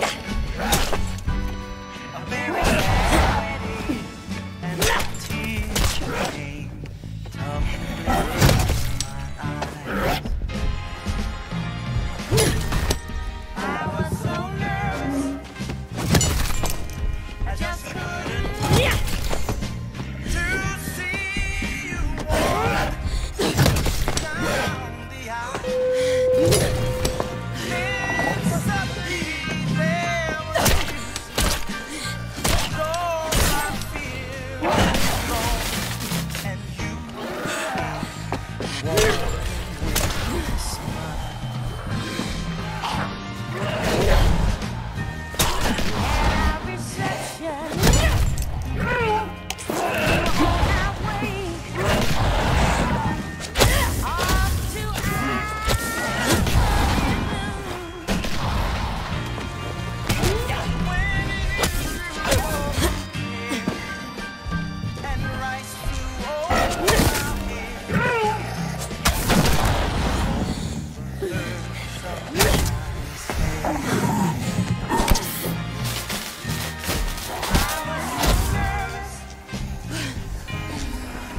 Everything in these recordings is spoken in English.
敢。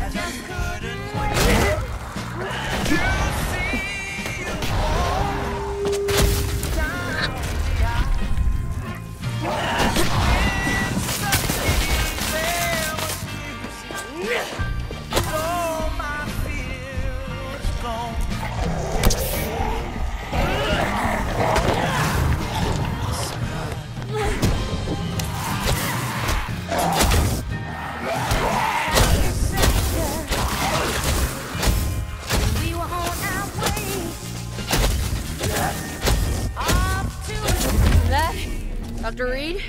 I just couldn't Dr. Reed?